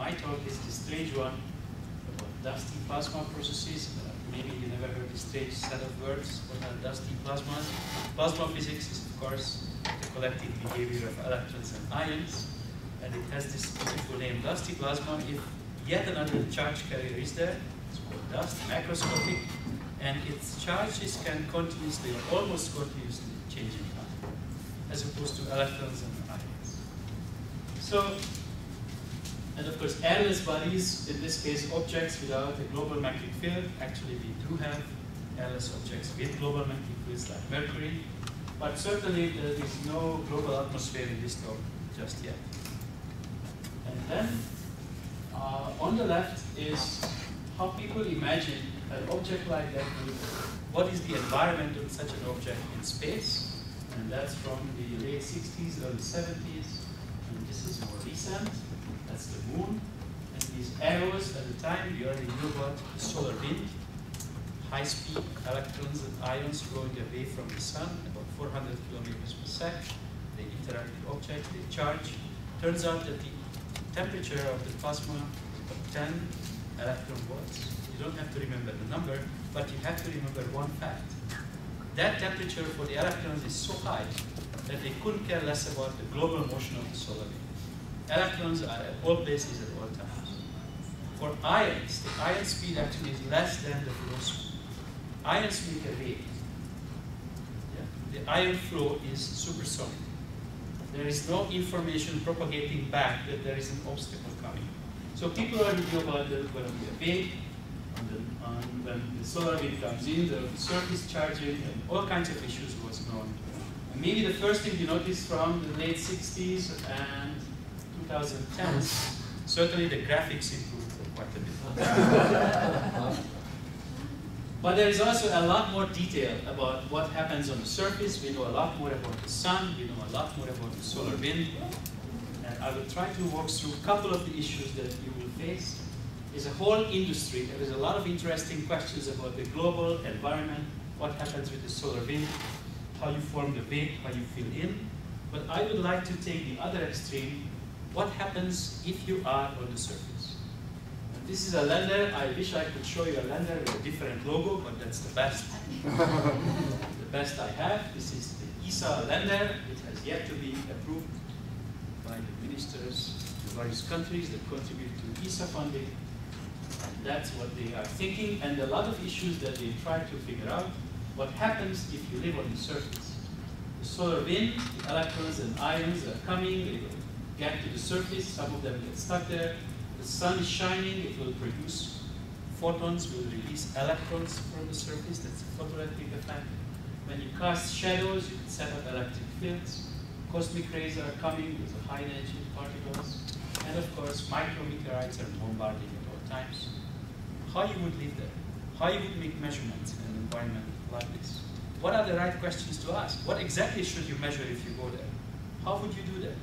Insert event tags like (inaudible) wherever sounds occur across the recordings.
my talk is the strange one about dusty plasma processes. Uh, maybe you never heard this strange set of words. What are dusty plasmas? Plasma physics is, of course, the collective behavior of electrons and ions. And it has this beautiful name, dusty plasma. If yet another charge carrier is there, it's called dust, macroscopic, and its charges can continuously or almost continuously change in time, as opposed to electrons and ions. So, and of course, airless bodies, in this case, objects without a global magnetic field. Actually, we do have airless objects with global magnetic fields like Mercury, but certainly there is no global atmosphere in this talk just yet. And then, uh, on the left is how people imagine an object like that what is the environment of such an object in space. And that's from the late 60s, early 70s. And this is more recent. That's the moon. And these arrows at the time, we already knew about the solar wind. High speed electrons and ions flowing away from the sun, about 400 kilometers per second. They interact with objects, they charge. Turns out that the temperature of the plasma is 10 electron volts. You don't have to remember the number, but you have to remember one fact. That temperature for the electrons is so high that they couldn't care less about the global motion of the solar wind. Electrons are at all places at all times. For ions, the ion speed actually is less than the flow speed. Ions make a wave. Yeah? The ion flow is supersonic. There is no information propagating back that there is an obstacle coming. So people are knew about the, going to be a wave, on the, when the solar wind comes in, the surface charging, and all kinds of issues was known. And maybe the first thing you notice from the late 60s and 2010s, certainly the graphics improved quite a bit. but there is also a lot more detail about what happens on the surface. We know a lot more about the sun, we know a lot more about the solar wind. And I will try to walk through a couple of the issues that you will face. There's a whole industry, there is a lot of interesting questions about the global environment, what happens with the solar wind, how you form the wave, how you fill in. But I would like to take the other extreme what happens if you are on the surface? And this is a lander. I wish I could show you a lander with a different logo, but that's the best. (laughs) the best I have. This is the ESA lander. It has yet to be approved by the ministers of various countries that contribute to ESA funding. And that's what they are thinking, and a lot of issues that they try to figure out. What happens if you live on the surface? The solar wind, the electrons and ions are coming, get to the surface, some of them get stuck there. The sun is shining, it will produce photons, will release electrons from the surface, that's a photoelectric effect. When you cast shadows, you can set up electric fields. Cosmic rays are coming with high energy particles. And of course, micrometeorites are bombarding at all times. How you would live there? How you would make measurements in an environment like this? What are the right questions to ask? What exactly should you measure if you go there? How would you do that?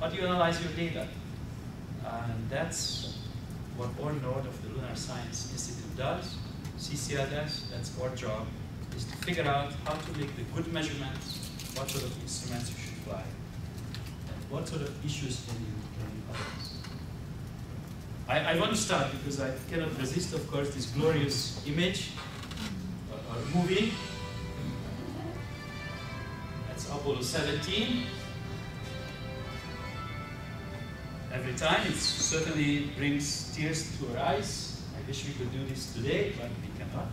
How do you analyze your data? And that's what our node of the Lunar Science Institute does, CCLDAS does, that's our job, is to figure out how to make the good measurements, what sort of instruments you should fly, and what sort of issues can you, can you. I, I want to start because I cannot resist, of course, this glorious image or, or movie. That's Apollo 17. Every time. It certainly brings tears to our eyes. I wish we could do this today, but we cannot.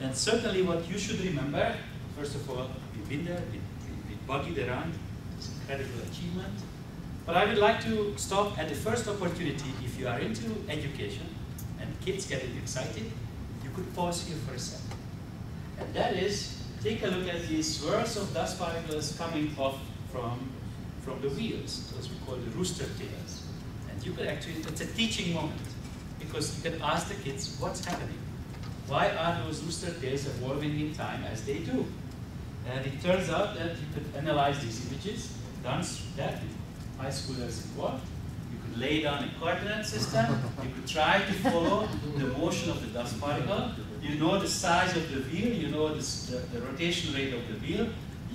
And certainly what you should remember, first of all, we've been there, we, we, we buggied around, it's an incredible achievement. But I would like to stop at the first opportunity, if you are into education and kids getting excited, you could pause here for a second. And that is, take a look at these swirls of dust particles coming off from from the wheels, those we call the rooster tails. And you could actually, it's a teaching moment, because you can ask the kids, what's happening? Why are those rooster tails evolving in time as they do? And it turns out that you could analyze these images, done that with high schoolers involved. You could lay down a coordinate system. You could try to follow the motion of the dust particle. You know the size of the wheel. You know the, the rotation rate of the wheel.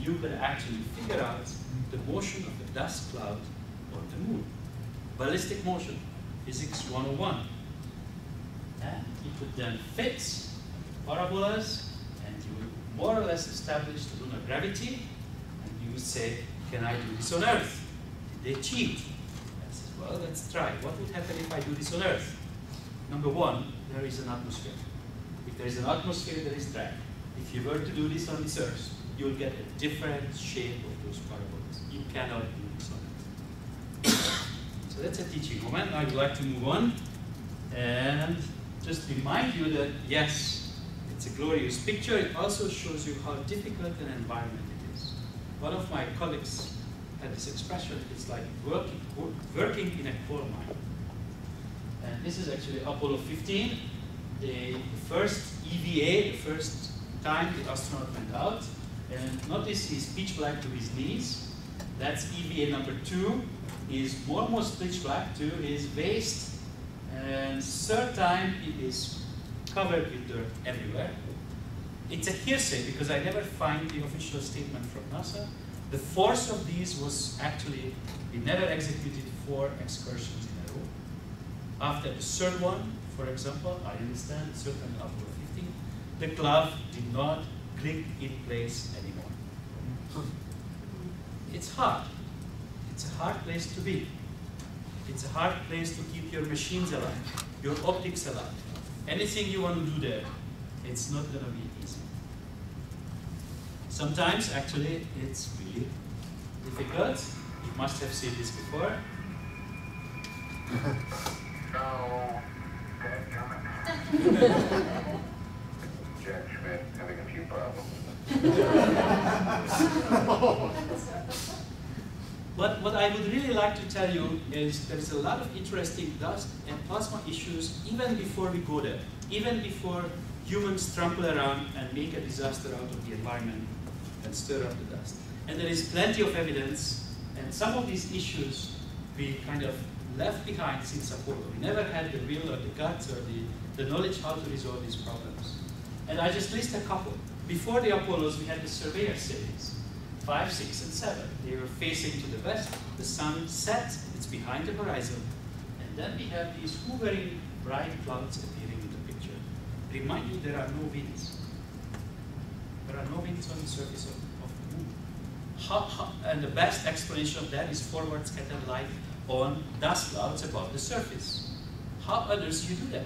You could actually figure out the motion of the dust cloud on the moon. Ballistic motion. Physics 101. And you could then fix parabolas and you would more or less establish the lunar gravity and you would say, can I do this on Earth? Did they cheat? I said, well, let's try. What would happen if I do this on Earth? Number one, there is an atmosphere. If there is an atmosphere, there is drag. If you were to do this on this Earth, you will get a different shape of those parabolas. You cannot do this on Earth. so that's a teaching moment. I would like to move on and just remind you that yes, it's a glorious picture. It also shows you how difficult an environment it is. One of my colleagues had this expression, it's like working, working in a coal mine. And this is actually Apollo 15, the first EVA, the first time the astronaut went out. And notice he's pitch black to his knees. That's EVA number two. He's almost pitch black to his waist. And third time it is covered with dirt everywhere. It's a hearsay because I never find the official statement from NASA. The fourth of these was actually, we never executed four excursions in a row. After the third one, for example, I understand, certainly after 15, the glove did not click in place anymore. It's hard. It's a hard place to be. It's a hard place to keep your machines alive, your optics alive. Anything you want to do there, it's not going to be easy. Sometimes, actually, it's really difficult. You must have seen this before. (laughs) Jack (laughs) (laughs) But what I would really like to tell you is there's a lot of interesting dust and plasma issues even before we go there, even before humans trample around and make a disaster out of the environment and stir up the dust. And there is plenty of evidence, and some of these issues we kind of left behind since Apollo. We never had the will or the guts or the, the knowledge how to resolve these problems. And I just list a couple. Before the Apollos, we had the Surveyor series, five, six, and seven. They were facing to the west. The sun set, it's behind the horizon. And then we have these hovering bright clouds appearing in the picture. Remind you, there are no winds. There are no winds on the surface of, of the moon. And the best explanation of that is forward scattered light on dust clouds above the surface. How others you do that?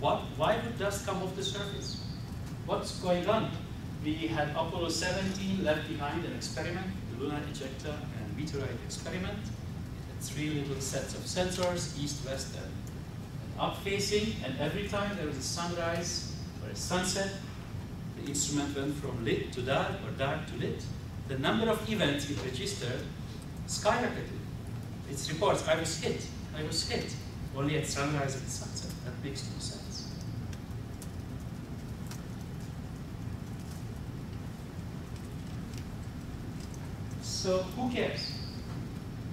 What, why would dust come off the surface? What's going on? We had Apollo 17 left behind an experiment, the lunar ejecta and meteorite experiment. It had three little sets of sensors, east, west, and, up facing, and every time there was a sunrise or a sunset, the instrument went from lit to dark or dark to lit. The number of events it registered skyrocketed. Its reports, I was hit, I was hit, only at sunrise and sunset. That makes no sense. So who cares?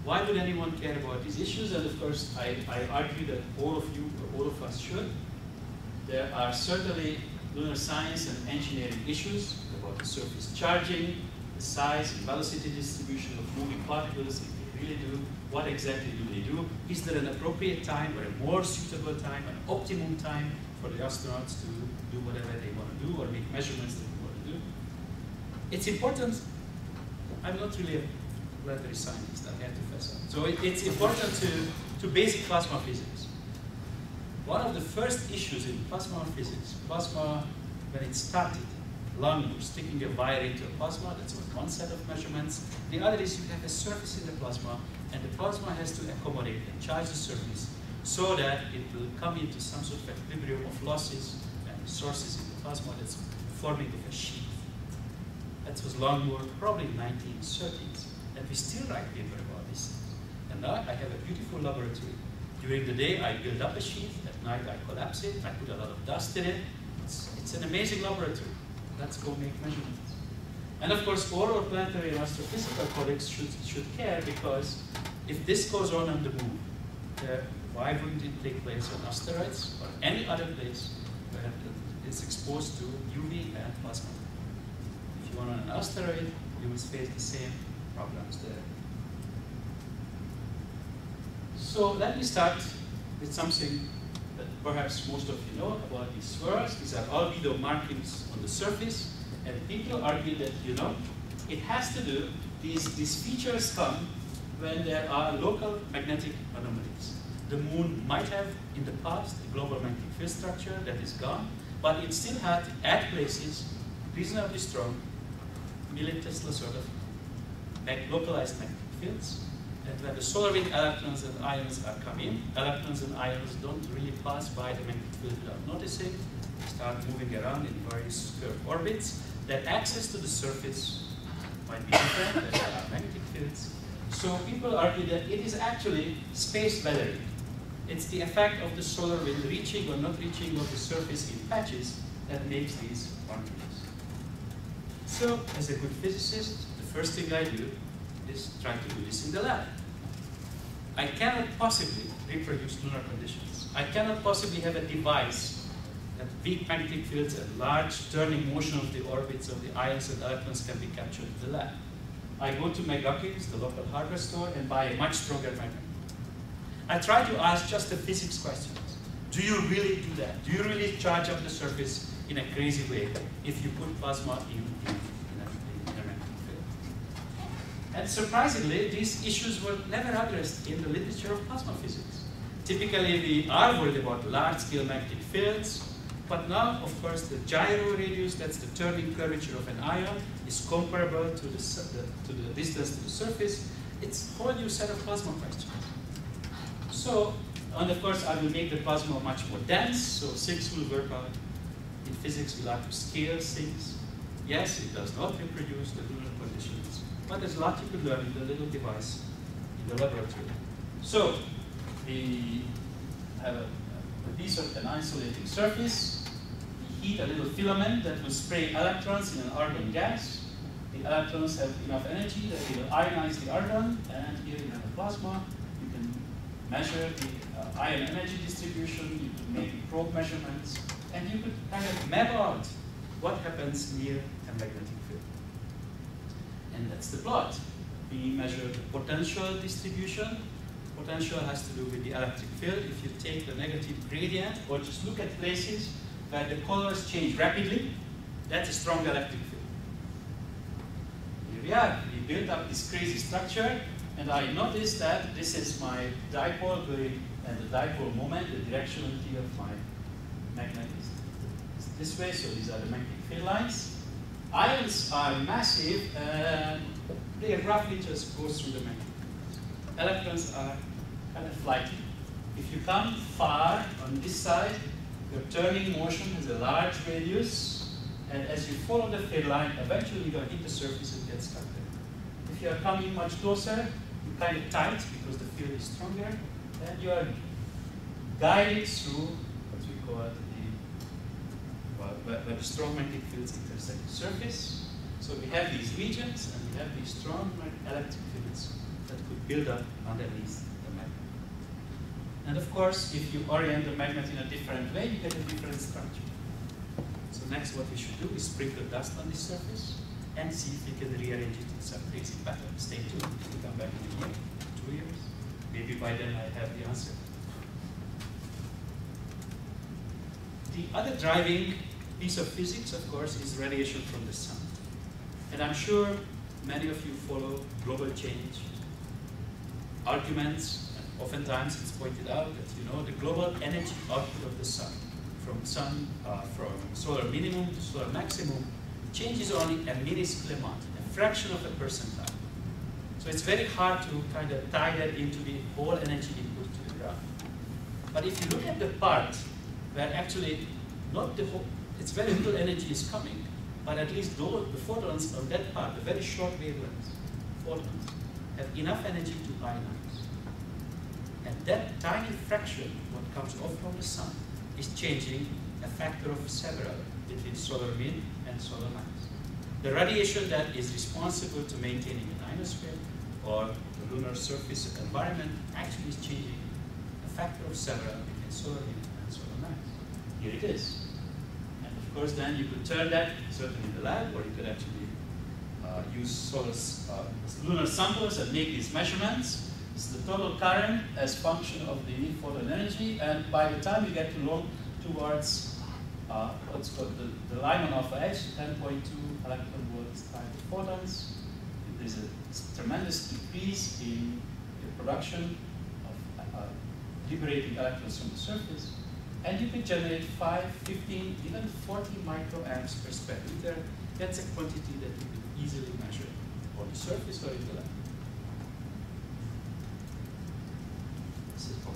Why would anyone care about these issues? And of course, I, I argue that all of you, or all of us should. There are certainly lunar science and engineering issues about the surface charging, the size and velocity distribution of moving particles, if they really do, what exactly do they do? Is there an appropriate time or a more suitable time, an optimum time for the astronauts to do whatever they want to do or make measurements that they want to do? It's important I'm not really a planetary scientist, I have to fess up. So it, it's important to, to basic plasma physics. One of the first issues in plasma physics, plasma, when it started, long sticking a wire into a plasma, that's one set of measurements. The other is you have a surface in the plasma, and the plasma has to accommodate and charge the surface so that it will come into some sort of equilibrium of losses and sources in the plasma that's forming a sheath. That was Langmuir, probably 1930s. And we still write paper about this. And now I have a beautiful laboratory. During the day, I build up a sheath. At night, I collapse it. I put a lot of dust in it. It's, it's an amazing laboratory. Let's go make measurements. And of course, all our planetary and astrophysical colleagues should, should care because if this goes on on the moon, uh, why wouldn't it take place on asteroids or any other place where it's exposed to UV and plasma? Oh, you want on an asteroid, you will face the same problems there. So let me start with something that perhaps most of you know about these swirls. These are albedo markings on the surface, and people argue that, you know, it has to do, these, these features come when there are local magnetic anomalies. The moon might have, in the past, a global magnetic field structure that is gone, but it still had, at places, reasonably strong millitesla sort of localized magnetic fields. And when the solar wind electrons and ions are coming, electrons and ions don't really pass by the magnetic field without noticing. They start moving around in various curved orbits. Their access to the surface might be different, there are magnetic fields. So people argue that it is actually space weathering. It's the effect of the solar wind reaching or not reaching of the surface in patches that makes these. So, as a good physicist, the first thing I do is try to do this in the lab. I cannot possibly reproduce lunar conditions. I cannot possibly have a device that weak magnetic fields and large turning motion of the orbits of the ions and electrons can be captured in the lab. I go to McGuckin's, the local hardware store, and buy a much stronger magnet. I try to ask just the physics questions. Do you really do that? Do you really charge up the surface in a crazy way if you put plasma in, a, in a magnetic field? And surprisingly, these issues were never addressed in the literature of plasma physics. Typically, we are worried about large-scale magnetic fields, but now, of course, the gyro radius, that's the turning curvature of an ion, is comparable to the, to the distance to the surface. It's a whole new set of plasma questions. So, and of course, I will make the plasma much more dense, so six will work out. In physics, we like to scale things. Yes, it does not reproduce the lunar conditions, but there's a lot you could learn in the little device in the laboratory. So, we have a, a piece of an isolating surface. We heat a little filament that will spray electrons in an argon gas. The electrons have enough energy that they will ionize the argon, and here you have a plasma. You can measure the uh, ion energy distribution, you can make probe measurements, and you could kind of map out what happens near a magnetic. And that's the plot. We measure the potential distribution. Potential has to do with the electric field. If you take the negative gradient or just look at places where the colors change rapidly, that's a strong electric field. Here we are. We built up this crazy structure, and I noticed that this is my dipole going and the dipole moment, the directionality of my magnet is this way, so these are the magnetic field lines. Ions are massive, and they roughly just go through the field. Electrons are kind of flighty. If you come far on this side, your turning motion has a large radius, and as you follow the field line, eventually you're going to hit the surface and get stuck there. If you are coming much closer, you're kind of tight because the field is stronger, and you are guided through what we call well, where, where the strong magnetic fields intersect the surface. So we have these regions, and we have these strong electric fields that could build up underneath the magnet. And of course, if you orient the magnet in a different way, you get a different structure. So next what we should do is sprinkle dust on this surface and see if we can rearrange it in some crazy pattern. Stay tuned. we'll come back in a year, two years, maybe by then I have the answer. The other driving piece of physics, of course, is radiation from the sun. And I'm sure many of you follow global change arguments, and oftentimes it's pointed out that you know the global energy output of the sun, from sun uh, from solar minimum to solar maximum, changes only a minuscule amount, a fraction of a percentile. So it's very hard to kind of tie that into the whole energy input to the graph. But if you look at the part where actually not the whole, it's very little energy is coming, but at least those, the photons on that part, the very short wavelengths, photons, have enough energy to ionize. And that tiny fraction, what comes off from the sun, is changing a factor of several between solar min and solar max. The radiation that is responsible to maintaining an ionosphere or the lunar surface environment actually is changing a factor of several between solar min and solar max. Here it is. Of course, then you could turn that certainly in the lab, or you could actually uh, use solar uh, lunar samples and make these measurements. It's the total current as function of the photon energy, and by the time you get to long towards uh, what's called the, the Lyman alpha edge, 10.2 electron volt type of photons, there's a tremendous decrease in the production of uh, liberating electrons from the surface, and you can generate 5, 15, even 40 microamps per square meter. That's a quantity that you can easily measure on the surface or in the lab.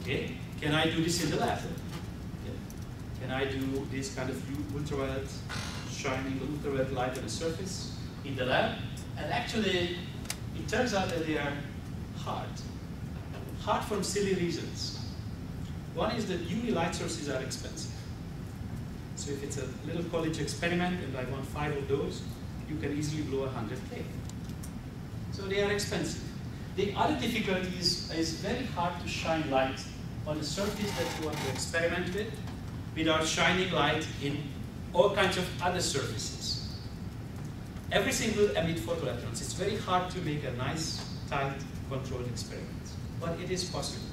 Okay, can I do this in the lab? Okay. Can I do this kind of ultraviolet, shining ultraviolet light on the surface in the lab? And actually, it turns out that they are hard. Hard for silly reasons. One is that UV light sources are expensive. So if it's a little college experiment and I want five of those, you can easily blow 100K. So they are expensive. The other difficulty is, it's very hard to shine light on a surface that you want to experiment with without shining light in all kinds of other surfaces. Everything will emit photoelectrons. It's very hard to make a nice, tight, controlled experiment. But it is possible.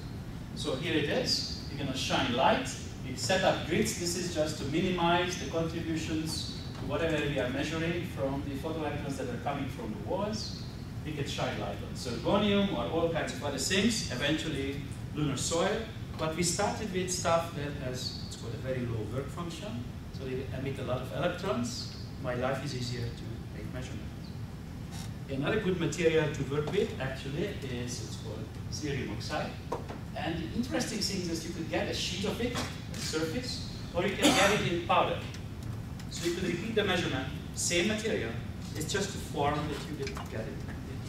So here it is. You're going to shine light. We set up grids. This is just to minimize the contributions to whatever we are measuring from the photoelectrons that are coming from the walls. We can shine light on zirconium or all kinds of other things, eventually lunar soil. But we started with stuff that has it's called a very low work function, so they emit a lot of electrons. My life is easier to make measurements. Another good material to work with actually is it's called cerium oxide. And the interesting thing is you could get a sheet of it, a surface, or you can get it in powder. So you could repeat the measurement, same material, it's just the form that you get it.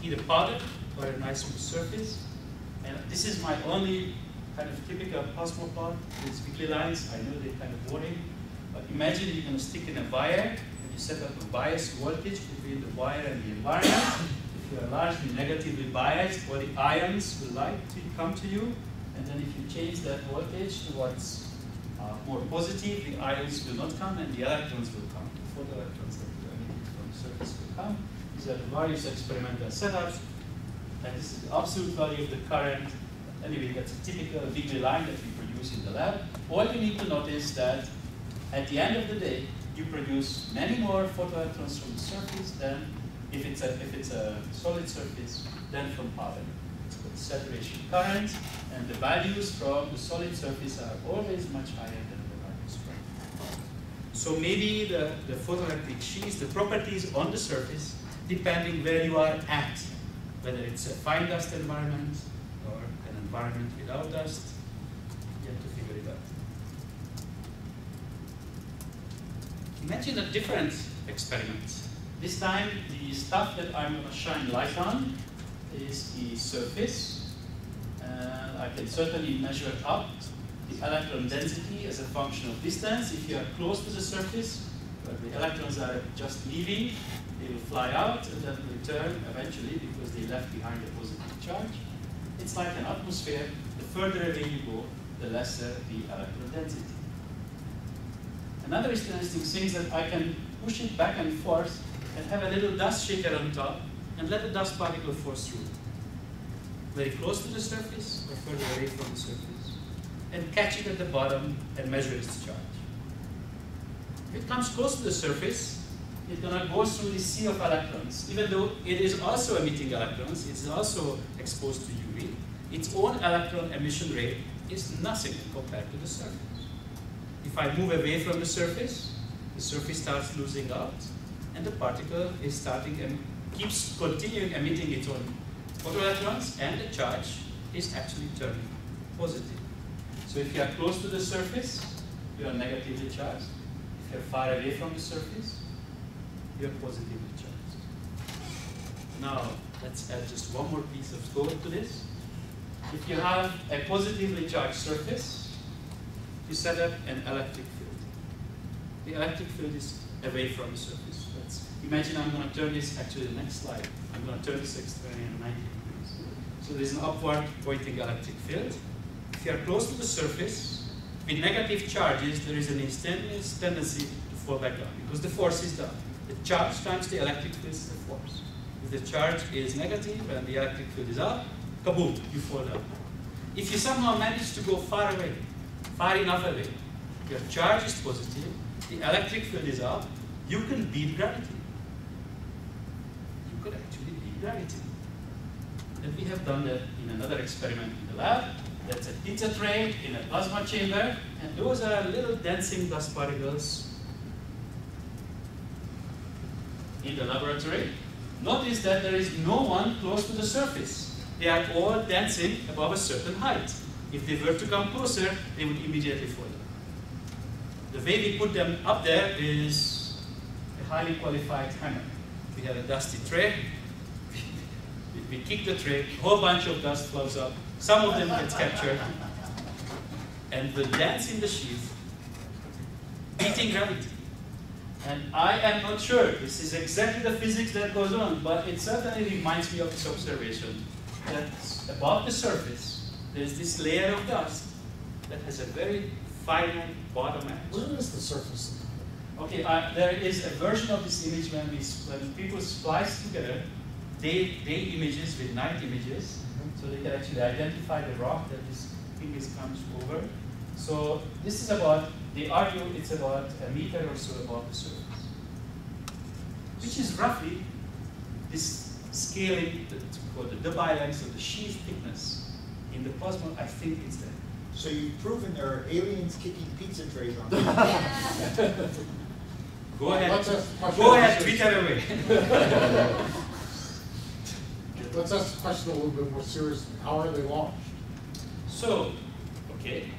Either powder or a nice smooth surface. And this is my only kind of typical plasma plot with weakly lines. I know they're kind of boring, but imagine you're going to stick in a wire and you set up a bias voltage between the wire and the environment. if you are largely negatively biased, all the ions will like to come to you, and then if you change that voltage towards uh, more positive, the ions will not come and the electrons will come. The photoelectrons that from the surface will come. These are the various experimental setups, and this is the absolute value of the current Anyway, that's a typical Wiggly line that we produce in the lab. All you need to notice that at the end of the day, you produce many more photoelectrons from the surface than if it's a, if it's a solid surface than from powder. Saturation current, and the values from the solid surface are always much higher than the values from So maybe the, the photoelectric sheaths, the properties on the surface, depending where you are at, whether it's a fine dust environment, or an environment without dust, you have to figure it out. Imagine a different experiment. This time, the stuff that I'm going to shine light on is the surface. Uh, I can certainly measure up the electron density as a function of distance. If you are close to the surface, where the electrons are just leaving, they will fly out and then return eventually because they left behind a positive charge. It's like an atmosphere. The further away you go, the lesser the electron density. Another interesting thing is that I can push it back and forth and have a little dust shaker on top and let the dust particle force through. Very close to the surface or further away from the surface. And catch it at the bottom and measure its charge. If it comes close to the surface, it's going to go through the sea of electrons. Even though it is also emitting electrons, it's also exposed to UV, its own electron emission rate is nothing compared to the surface. If I move away from the surface, the surface starts losing out, and the particle is starting keeps continuing emitting its own photoelectrons, and the charge is actually turning positive. So if you are close to the surface, you are negatively charged. If you are far away from the surface, you're positively charged. Now, let's add just one more piece of code to this. If you have a positively charged surface, you set up an electric field. The electric field is away from the surface. Imagine I'm going to turn this, actually the next slide, I'm going to turn this experiment 90 degrees. So there's an upward pointing electric field. If you are close to the surface, with negative charges, there is an instantaneous tendency to fall back down because the force is down. The charge times the electric field is the force. If the charge is negative and the electric field is up, kaboom, you fall down. If you somehow manage to go far away, far enough away, your charge is positive, the electric field is up, you can beat gravity. You could actually beat gravity. And we have done that in another experiment in the lab. That's a pizza tray in a plasma chamber, and those are little dancing dust particles in the laboratory. Notice that there is no one close to the surface. They are all dancing above a certain height. If they were to come closer, they would immediately fall down. The way we put them up there is a highly qualified hammer. We have a dusty tray. We kick the tray, a whole bunch of dust flows up. Some of them get captured. And will dance in the sheath, beating gravity. And I am not sure this is exactly the physics that goes on, but it certainly reminds me of this observation that above the surface, there's this layer of dust that has a very finite bottom edge. Where is the surface? Okay, uh, there is a version of this image when, we, when people splice together day, day images with night images, mm-hmm. so they can actually identify the rock that this thing is comes over. So this is about, they argue it's about a meter or so above the surface, which is roughly this scaling, the, called the Debye length of the sheath thickness in the plasma, I think it's there. So you've proven there are aliens kicking pizza trays on. (laughs) Go ahead, Let's ask the question. go ahead, tweet that away. (laughs) Let's ask the question a little bit more seriously. How are they launched? So, okay,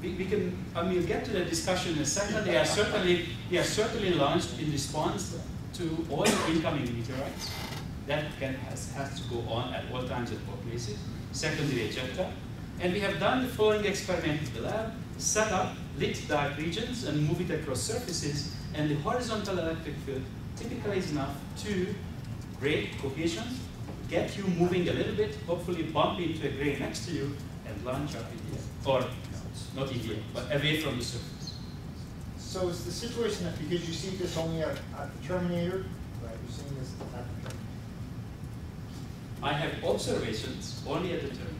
we, we can, I mean, get to the discussion in a second. They are certainly, they are certainly launched in response to all incoming meteorites. That can, has, has to go on at all times at all places. Secondary ejecta. And we have done the following experiment in the lab, set up lit dark regions and move it across surfaces, and the horizontal electric field typically is enough to break cohesion, get you moving a little bit, hopefully bump into a grain next to you, and launch up in the air. Or, not in the air, but away from the surface. So is the situation that because you see this only at, at the Terminator, right, you're seeing this at the Terminator? I have observations only at the terminator.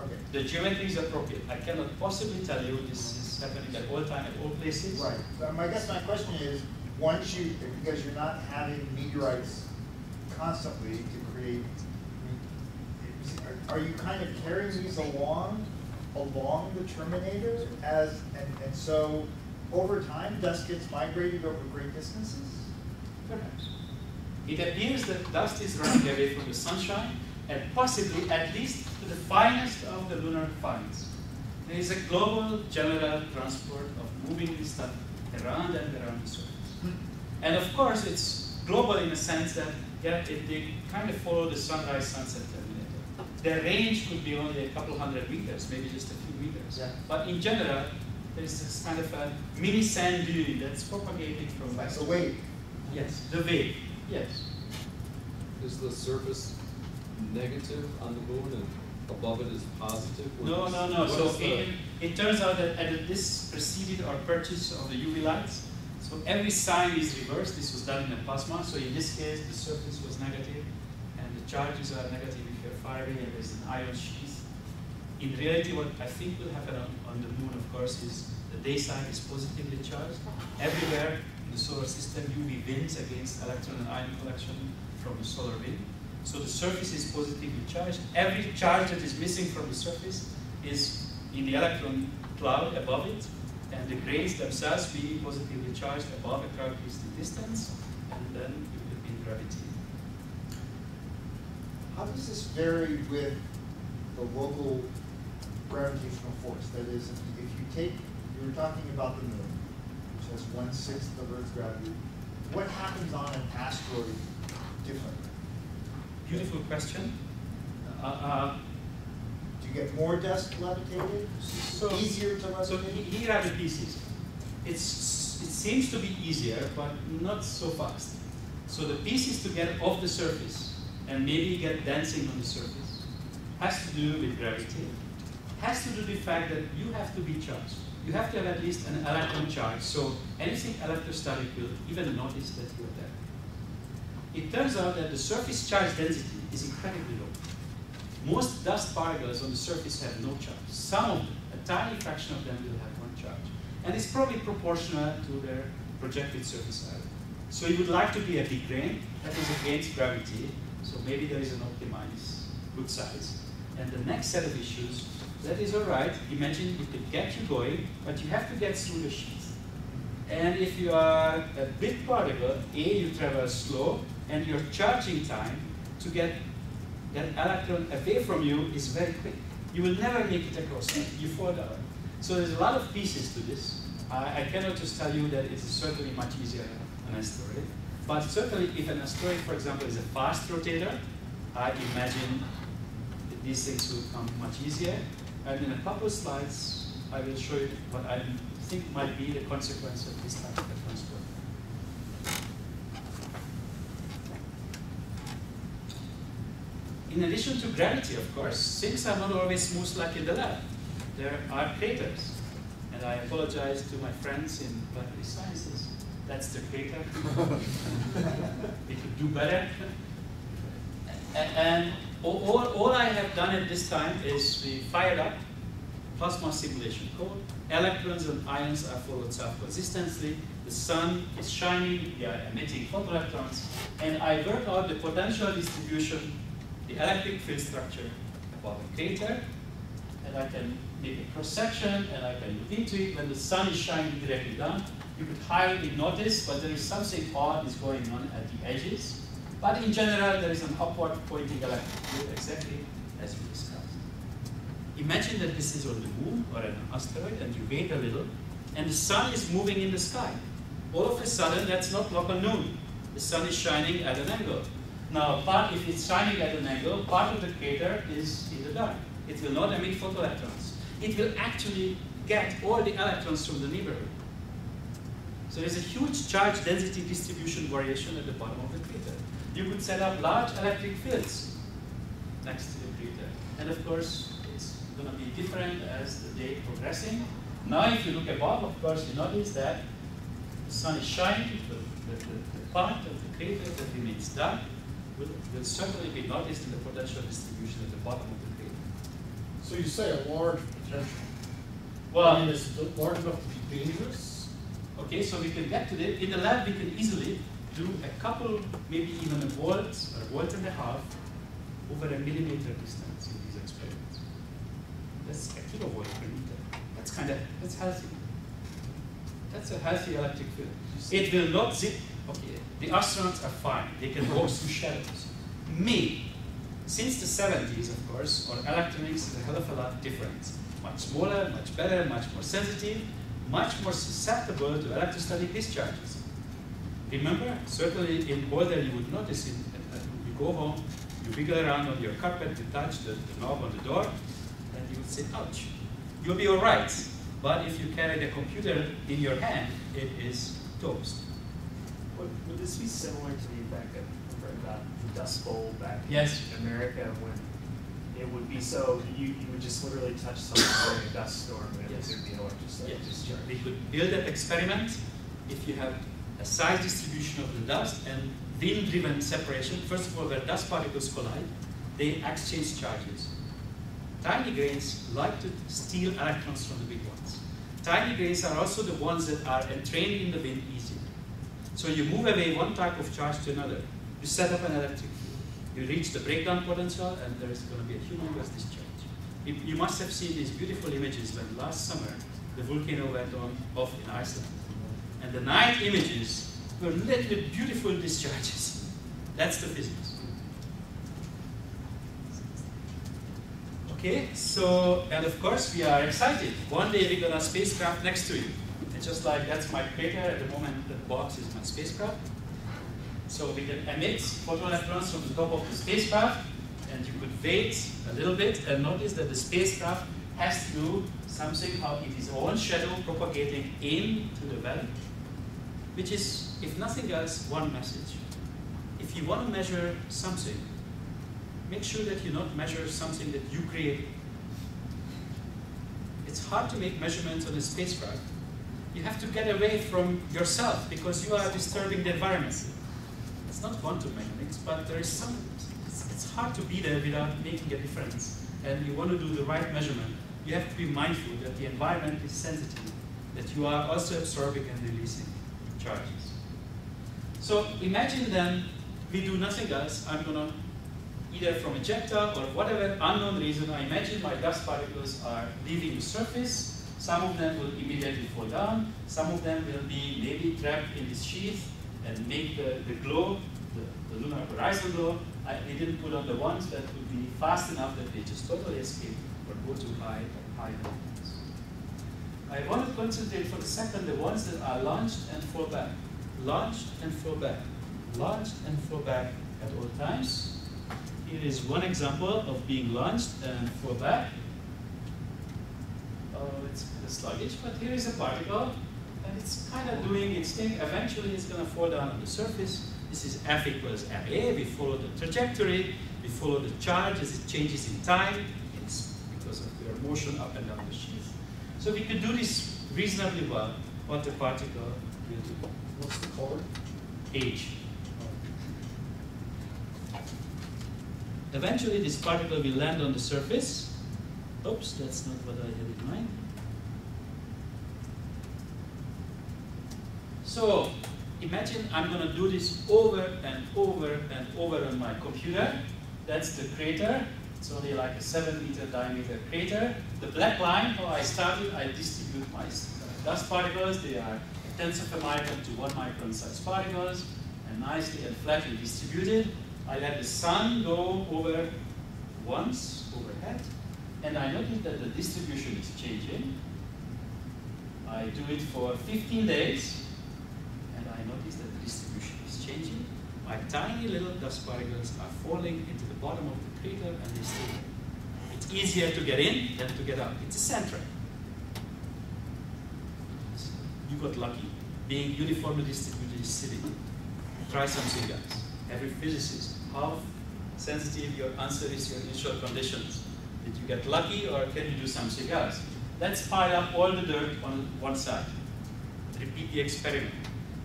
Okay, The geometry is appropriate. I cannot possibly tell you this is happening at all time, at all places. right. But my, I guess my question is, once you, because you're not having meteorites constantly to create, are you kind of carrying these along, along the Terminator as, and, and so over time, dust gets migrated over great distances? Perhaps. It appears that dust is running away from the sunshine and possibly at least to the finest of the lunar fines. There is a global general transport of moving this stuff around and around the surface. And of course, it's global in a sense that yeah, it, they kind of follow the sunrise sunset. Their range could be only a couple hundred meters, maybe just a few meters. Yeah. But in general, there's this kind of a mini sand dune that's propagating from Like the wave. Yes, the wave. Yes. Is the surface negative on the moon and above it is positive? What No, no, no. So it, it turns out that at this preceded our purchase of the UV lights. So every sign is reversed. This was done in a plasma. So in this case, the surface was negative, and the charges are negative away and there's an ion sheath. In reality, what I think will happen on, on the moon, of course, is the day side is positively charged. Everywhere in the solar system, UV wins against electron and ion collection from the solar wind. So the surface is positively charged. Every charge that is missing from the surface is in the electron cloud above it, and the grains themselves be positively charged above a characteristic distance, and then you will be in gravity. How does this vary with the local gravitational force? That is, if you, take, you were talking about the moon, which has one sixth of Earth's gravity. What happens on an asteroid differently? Beautiful question. Uh, uh, Do you get more dust levitated? So- Easier to So levitate? he- here are the pieces. It's, it seems to be easier, but not so fast. So the pieces to get off the surface and maybe you get dancing on the surface has to do with gravity. Has to do with the fact that you have to be charged. You have to have at least an electron charge. So anything electrostatic will even notice that you're there. It turns out that the surface charge density is incredibly low. Most dust particles on the surface have no charge. Some of them, a tiny fraction of them will have one charge. And it's probably proportional to their projected surface area. So you would like to be a big grain that is against gravity, so maybe there is an optimized good size. And the next set of issues, that is all right. Imagine it could get you going, but you have to get through the sheath. And if you are a big particle, A, you travel slow, and your charging time to get that electron away from you is very quick. You will never make it across, you fall down. So there's a lot of pieces to this. I, I cannot just tell you that it is certainly much easier than I an asteroid. But certainly if an asteroid, for example, is a fast rotator, I imagine that these things will come much easier. And in a couple of slides, I will show you what I think might be the consequence of this type of transport. In addition to gravity, of course, things are not always smooth like in the lab. There are craters. And I apologize to my friends in planetary sciences. That's the crater. we (laughs) could do better. And all, all I have done at this time is we fired up plasma simulation code. Electrons and ions are followed self-consistently. The sun is shining, we are emitting photoelectrons, and I work out the potential distribution, the electric field structure above the crater, and I can make a cross section, and I can look into it when the sun is shining directly down. You could hardly notice, but there is something odd is going on at the edges. But in general, there is an upward pointing electric field exactly as we discussed. Imagine that this is on the moon or an asteroid and you wait a little and the sun is moving in the sky. All of a sudden, that's not local noon. The sun is shining at an angle. Now, part, if it's shining at an angle, part of the crater is in the dark. It will not emit photoelectrons. It will actually get all the electrons from the neighborhood. So there's a huge charge density distribution variation at the bottom of the crater. You could set up large electric fields next to the crater. And of course, it's going to be different as the day progressing. Now, if you look above, of course, you notice that the sun is shining, the, the, the, part of the crater that remains dark will, will certainly be noticed in the potential distribution at the bottom of the crater. So you say a large potential. Well, I mean, is it large enough to be dangerous? Okay, so we can get to it. In the lab, we can easily do a couple, maybe even a volt or a volt and a half over a millimeter distance in these experiments. That's a kilovolt per meter. That's kind of, that's healthy. That's a healthy electric field. It will not zip. Okay, the astronauts are fine. They can walk through shadows. Me, since the 70s, of course, our electronics is a hell of a lot different. Much smaller, much better, much more sensitive, much more susceptible to electrostatic discharges. Remember, certainly in Boulder you would notice it, uh, you go home, you wiggle around on your carpet, you touch the, the knob on the door, and you would say, ouch. You'll be all right, but if you carry the computer in your hand, it is toast. Would, would this be similar to the effect that we heard about the Dust Bowl back Yes. in America when it would be so you, you would just literally touch something during a dust storm and Yes. there'd be an electrostatic Yes, discharge. we could build that experiment if you have a size distribution of the dust and wind-driven separation. First of all, where dust particles collide, they exchange charges. Tiny grains like to steal electrons from the big ones. Tiny grains are also the ones that are entrained in the wind easier. So you move away one type of charge to another. You set up an electric. You reach the breakdown potential, and there is going to be a humongous discharge. You, you must have seen these beautiful images when last summer the volcano went on off in Iceland. And the night images were lit with beautiful discharges. (laughs) That's the physics. Okay, so, and of course we are excited. One day we're gonna spacecraft next to you. It's just like that's my crater, at the moment the box is my spacecraft. So we can emit photoelectrons from the top of the spacecraft, and you could wait a little bit and notice that the spacecraft has to do something how it is own shadow propagating into the valley, which is, if nothing else, one message. If you want to measure something, make sure that you not measure something that you created. It's hard to make measurements on a spacecraft. You have to get away from yourself because you are disturbing the environment. Not quantum mechanics, but there is some, it's, it's hard to be there without making a difference. And you want to do the right measurement. You have to be mindful that the environment is sensitive, that you are also absorbing and releasing charges. So imagine then we do nothing else. I'm going to, either from ejecta or whatever unknown reason, I imagine my dust particles are leaving the surface. Some of them will immediately fall down. Some of them will be maybe trapped in this sheath and make the, the glow, the, lunar horizon glow. I, we didn't put on the ones that would be fast enough that they just totally escape or go too high or high enough. I want to concentrate for the second the ones that are launched and fall back. Launched and fall back. Launched and fall back at all times. Here is one example of being launched and fall back. Oh, it's kind of sluggish, but here is a particle, and it's kind of doing its thing. Eventually, it's going to fall down on the surface. This is F equals ma. We follow the trajectory. We follow the charge as it changes in time. Because of their motion up and down the sheath. So we could do this reasonably well, what the particle will do. What's the color? H. Eventually, this particle will land on the surface. Oops, that's not what I had in mind. So, imagine I'm going to do this over and over and over on my computer. That's the crater. It's only like a 7 meter diameter crater. The black line, how I started, I distribute my uh, dust particles. They are tenths of a micron to one micron size particles, and nicely and flatly distributed. I let the sun go over once overhead, and I notice that the distribution is changing. I do it for 15 days, and I notice that the distribution is changing. My tiny little dust particles are falling into the bottom of the crater and they stay there. It's easier to get in than to get out. It's a center. You got lucky. Being uniformly distributed is silly. Try something else. Every physicist, how sensitive your answer is your initial conditions. Did you get lucky or can you do something else? Let's pile up all the dirt on one side. Repeat the experiment.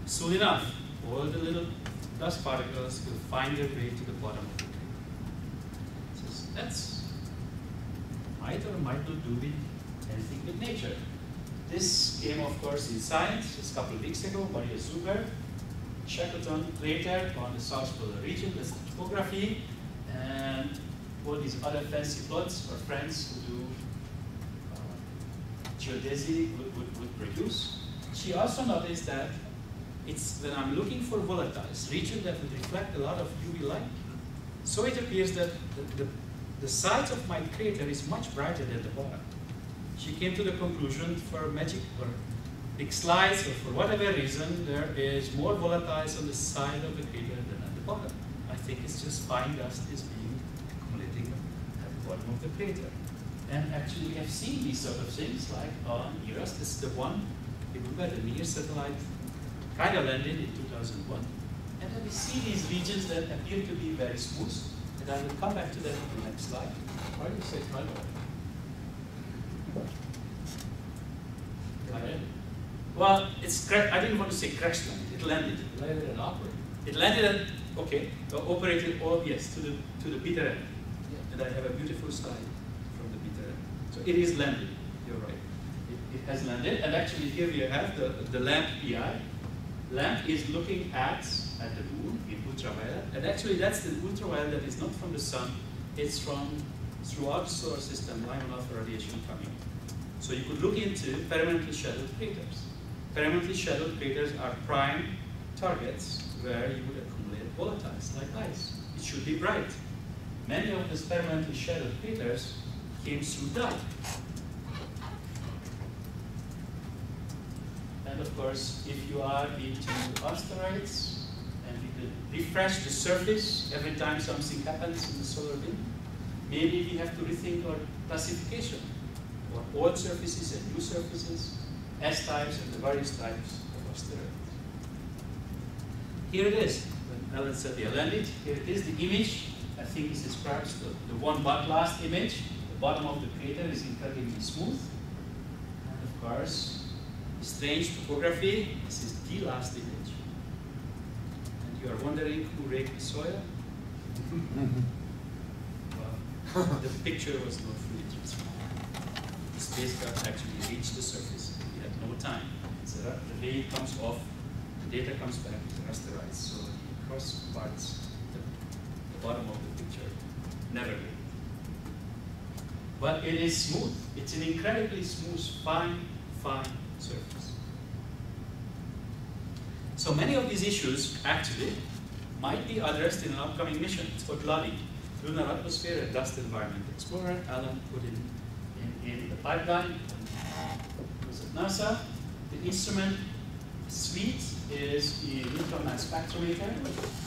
Soon enough, all the little dust particles will find their way to the bottom of the crater. So that's might or might not do with anything with nature. This came, of course, in Science just a couple of weeks ago. Maria Zuber, Shackleton crater on the South Polar region. That's the topography. And all these other fancy plots for friends who do uh, geodesy would, would, would produce. She also noticed that it's when I'm looking for volatiles, region that would reflect a lot of UV light. So it appears that the, the, the of my crater is much brighter than the bottom. She came to the conclusion for magic or big slides or for whatever reason, there is more volatiles on the side of the crater than at the bottom. I think it's just fine dust is being accumulating at the bottom of the crater. And actually we have seen these sort of things like on Eros, this is the one, remember the NEAR satellite kind of landed in 2001. And then we see these regions that appear to be very smooth. And I will come back to that in the next slide. Why do you say kind of? Landed. Well, it's cra- I didn't want to say crash landed. It landed. It Landed and operated. It landed at okay. uh, operated all yes to the to the bitter end. And I have a beautiful slide from the bitter end. So it is landed. You're right. It, it has landed. And actually here we have the the LAMP PI. LAMP is looking at at the moon in ultraviolet. And actually that's the ultraviolet that is not from the sun. It's from throughout the solar system, Lyman alpha radiation coming. So you could look into permanently shadowed craters. Permanently shadowed craters are prime targets where you would accumulate volatiles like ice. It should be bright. Many of these permanently shadowed craters came through dye. And of course, if you are into asteroids and we could refresh the surface every time something happens in the solar wind, maybe we have to rethink our classification or old surfaces and new surfaces, S-types and the various types of asteroids. Here it is. When Alan said they landed, here it is, the image. I think this describes the, the one but last image. The bottom of the crater is incredibly smooth. And of course, strange topography. This is the last image. And you are wondering who raked the soil? (laughs) well, the picture was not fully transparent. The spacecraft actually reached the surface. We had no time. So the day comes off, the data comes back, it rasterized. So the cross parts, the, the bottom of the picture, never made. But it is smooth. It's an incredibly smooth, fine, fine surface. So many of these issues actually might be addressed in an upcoming mission. It's called LADEE, Lunar Atmosphere and Dust Environment Explorer. Alan put in, in, in the pipeline. It was at NASA. The instrument suite is the neutron mass spectrometer,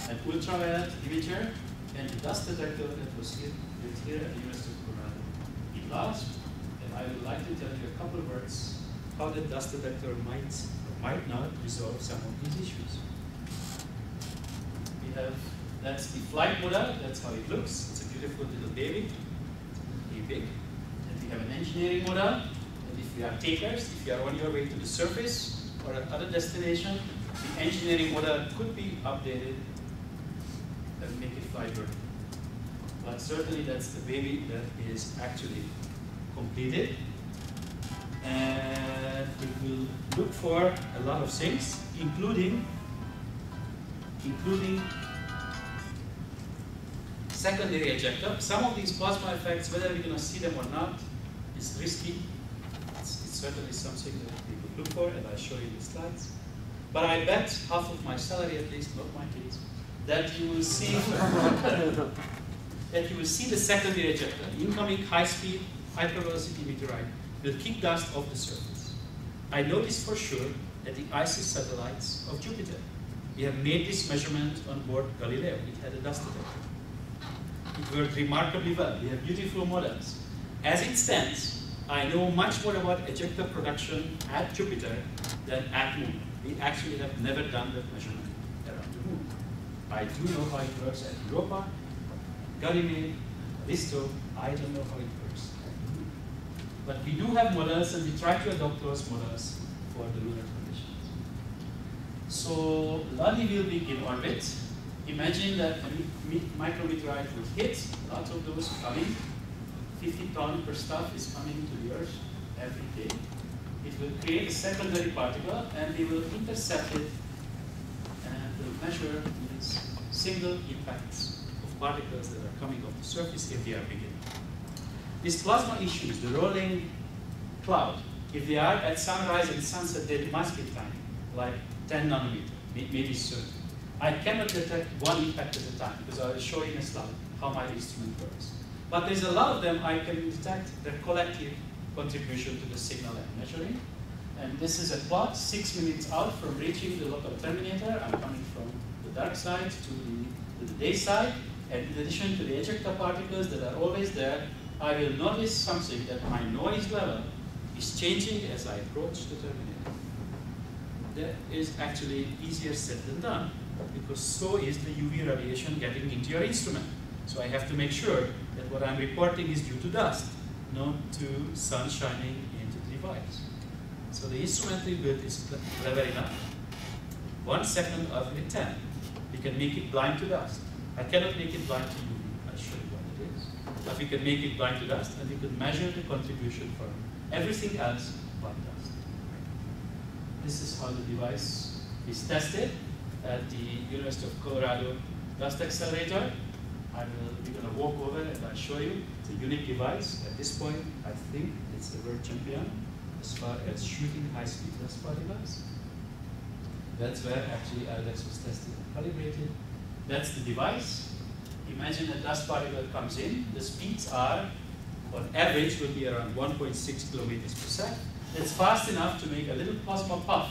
an ultraviolet imager, and the dust detector that was here, here at the University of Colorado in LASP. And I would like to tell you a couple of words how the dust detector might or might not resolve some of these issues. We have, that's the flight model, that's how it looks. It's a beautiful little baby, pretty big. And we have an engineering model, and if you are takers, if you are on your way to the surface or another destination, the engineering model could be updated and make it fly. But certainly that's the baby that is actually completed. And it will look for a lot of things, including including secondary ejecta. Some of these plasma effects, whether we're going to see them or not, is risky. It's, it's certainly something that we would look for, and I'll show you the slides. But I bet half of my salary, at least, not my kids, that you will see (laughs) that you will see the secondary ejecta, incoming high-speed, high-velocity meteorite, will kick dust off the surface. I know this for sure at the ICES satellites of Jupiter. We have made this measurement on board Galileo. It had a dust detector. It worked remarkably well. We have beautiful models. As it stands, I know much more about ejecta production at Jupiter than at Moon. We actually have never done that measurement around the Moon. I do know how it works at Europa, Ganymede, Callisto. I don't know how it works. But we do have models, and we try to adopt those models for the lunar conditions. So LADEE will be in orbit. Imagine that a mi- micrometeorite would hit, lots of those coming. 50 ton per stuff is coming to the Earth every day. It will create a secondary particle and we will intercept it and will measure these single impacts of particles that are coming off the surface if they are beginning. These plasma issues, the rolling cloud, if they are at sunrise and sunset, they must be tiny, like 10 nanometer, maybe 30. I cannot detect one impact at a time because I will show you in a slide how my instrument works. But there's a lot of them I can detect their collective contribution to the signal I'm measuring. And this is a plot six minutes out from reaching the local terminator. I'm coming from the dark side to the, to the day side. And in addition to the ejecta particles that are always there, I will notice something that my noise level is changing as I approach the terminator. That is actually easier said than done because so is the UV radiation getting into your instrument. So I have to make sure that what I'm reporting is due to dust, not to sun shining into the device. So the instrument we built is clever enough. One second of 10, we can make it blind to dust. I cannot make it blind to I'll show you what it is. But we can make it blind to dust and we can measure the contribution from everything else but dust. This is how the device is tested at the University of Colorado Dust Accelerator. I will, we're going to walk over and I'll show you. It's a unique device. At this point, I think it's a world champion as far as shooting high-speed dust particles. That's where actually LDEX was tested and calibrated. That's the device. Imagine a dust particle comes in. The speeds are, on average, will be around 1.6 kilometers per second. It's fast enough to make a little plasma puff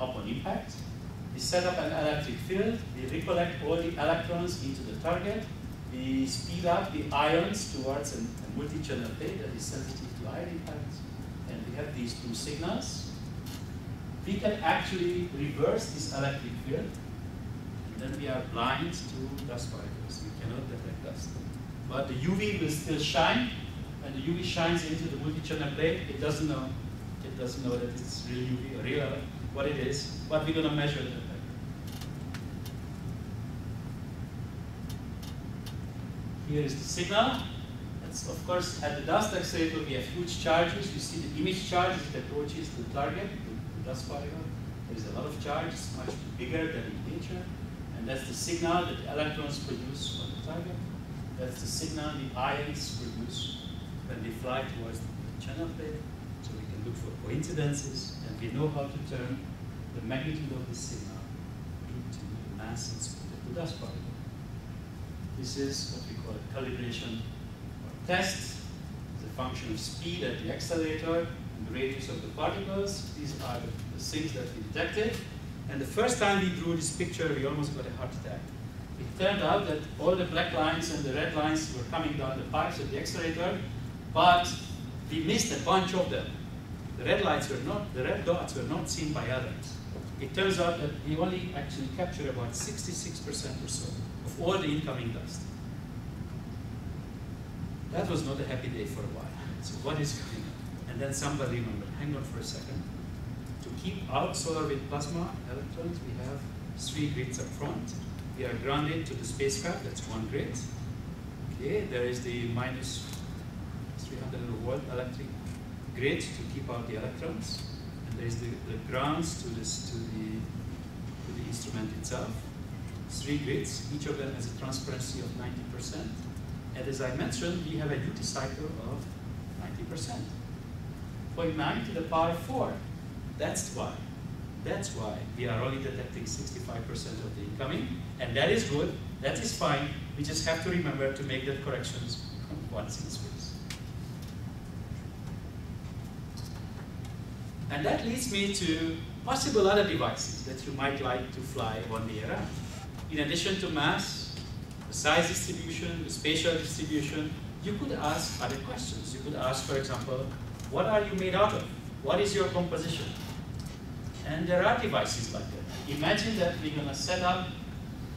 upon impact. We set up an electric field. We recollect all the electrons into the target. We speed up the ions towards an- a multi-channel plate that is sensitive to ion impacts. And we have these two signals. We can actually reverse this electric field. Then we are blind to dust particles. We cannot detect dust. But the UV will still shine. and the UV shines into the multi-channel plate, it doesn't know. It doesn't know that it's real UV real what it is. But we're going to measure that. Here is the signal. That's, of course, at the dust accelerator, we have huge charges. You see the image charge as it approaches the target, the, the dust particle. There's a lot of charge, much bigger than in nature. And that's the signal that the electrons produce on the target. That's the signal the ions produce when they fly towards the channel plate. So we can look for coincidences, and we know how to turn the magnitude of the signal into the mass and speed of the dust particle. This is what we call a calibration or test. It's a function of speed at the accelerator and the radius of the particles. These are the, the things that we detected. And the first time we drew this picture, we almost got a heart attack. It turned out that all the black lines and the red lines were coming down the pipes of the accelerator, but we missed a bunch of them. The red lights were not, the red dots were not seen by others. It turns out that we only actually captured about 66% or so of all the incoming dust. That was not a happy day for a while. So what is coming? And then somebody remembered, hang on for a second. Keep out solar wind plasma electrons, we have three grids up front. We are grounded to the spacecraft, that's one grid. Okay, there is the minus 300 volt electric grid to keep out the electrons. And there is the, the grounds to, this, to, the, to the instrument itself. Three grids, each of them has a transparency of 90%. And as I mentioned, we have a duty cycle of 90%. 0.9 to the power 4. That's why. That's why we are only detecting 65% of the incoming, and that is good, that is fine. We just have to remember to make the corrections once in space. And that leads me to possible other devices that you might like to fly one day around. In addition to mass, the size distribution, the spatial distribution, you could ask other questions. You could ask, for example, what are you made out of? What is your composition? And there are devices like that. Imagine that we're going to set up,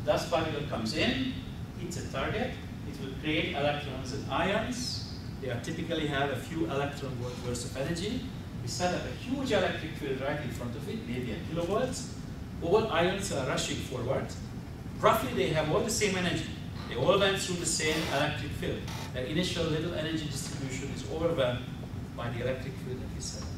dust particle comes in, hits a target, it will create electrons and ions. They typically have a few electron volt bursts of energy. We set up a huge electric field right in front of it, maybe a kilovolts. All ions are rushing forward. Roughly they have all the same energy. They all went through the same electric field. Their initial little energy distribution is overwhelmed by the electric field that we set up.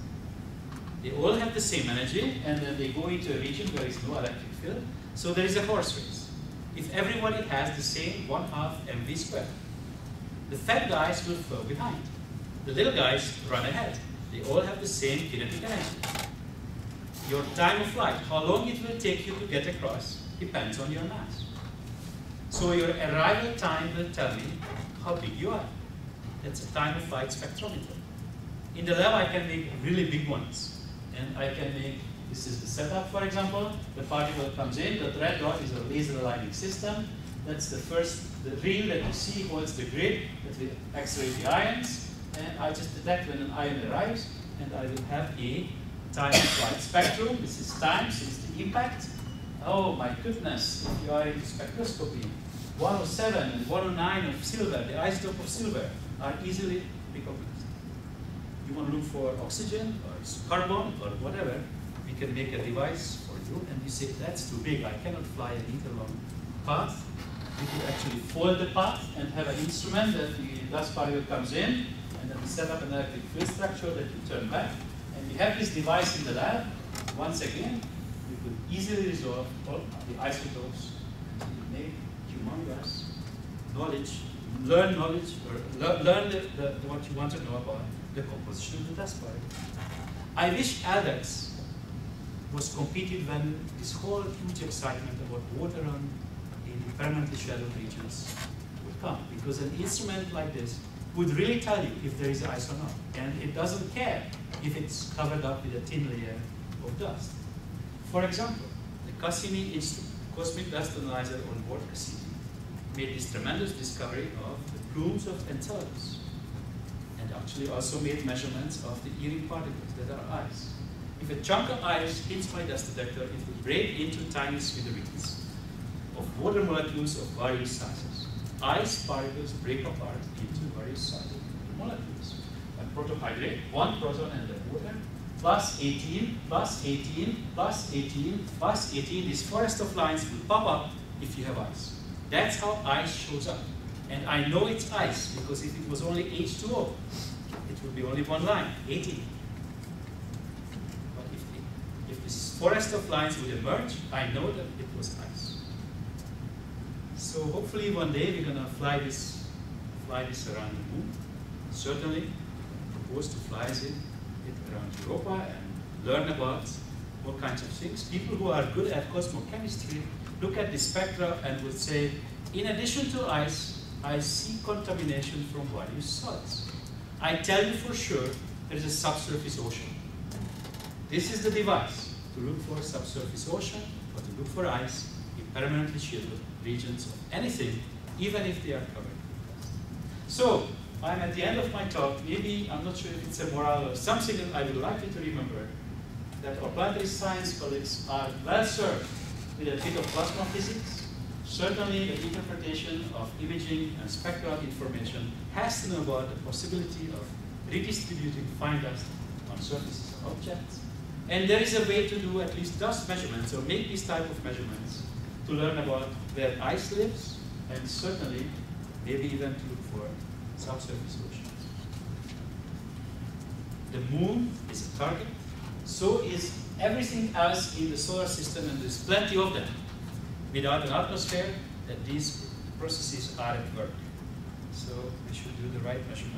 They all have the same energy, and then they go into a region where there is no electric field. So there is a horse race. If everybody has the same one half mv squared, the fat guys will flow behind. The little guys run ahead. They all have the same kinetic energy. Your time of flight, how long it will take you to get across, depends on your mass. So your arrival time will tell me how big you are. That's a time of flight spectrometer. In the lab, I can make really big ones. And I can make, this is the setup, for example. The particle comes in, the red dot is a laser aligning system. That's the first, the ring that you see holds the grid that will accelerate the ions. And I just detect when an ion arrives, and I will have a time flight spectrum. This is time since the impact. Oh my goodness, if you are in spectroscopy, 107 and 109 of silver, the isotope of silver, are easily recognized. You want to look for oxygen carbon or whatever, we can make a device for you and you say, that's too big, I cannot fly a meter long path. We could actually fold the path and have an instrument that the dust particle comes in and then we set up an electric field structure that you turn back. And we have this device in the lab. Once again, we could easily resolve all the isotopes and make humongous knowledge, learn knowledge, or learn, learn the, the, what you want to know about the composition of the dust particle. I wish ALDEX was completed when this whole huge excitement about water on in permanently shadowed regions would come, because an instrument like this would really tell you if there is ice or not, and it doesn't care if it's covered up with a thin layer of dust. For example, the Cassini instrument, cosmic dust analyzer on board Cassini, made this tremendous discovery of the plumes of Enceladus, actually also made measurements of the Erie particles that are ice. If a chunk of ice hits my dust detector, it will break into tiny smithereens of water molecules of various sizes. Ice particles break apart into various sizes of molecules. A protohydrate, one proton and the water, plus 18, plus 18, plus 18, plus 18. This forest of lines will pop up if you have ice. That's how ice shows up. And I know it's ice, because if it was only H2O, it would be only one line, 80. But if, it, if this forest of lines would emerge, I know that it was ice. So hopefully one day we're gonna fly this, fly this around the moon. Certainly, propose to fly it, it around Europa and learn about all kinds of things. People who are good at cosmochemistry look at the spectra and would say, in addition to ice, I see contamination from various salts. I tell you for sure there is a subsurface ocean. This is the device to look for subsurface ocean or to look for ice in permanently shielded regions of anything, even if they are covered. So, I'm at the end of my talk. Maybe, I'm not sure if it's a moral or something that I would like you to remember, that our planetary science colleagues are well served with a bit of plasma physics. Certainly, the interpretation of imaging and spectral information has to know about the possibility of redistributing fine dust on surfaces of objects. And there is a way to do at least dust measurements, or make these type of measurements, to learn about where ice lives, and certainly, maybe even to look for subsurface oceans. The moon is a target, so is everything else in the solar system, and there's plenty of them. Without an atmosphere, that these processes are at work. So we should do the right measurements,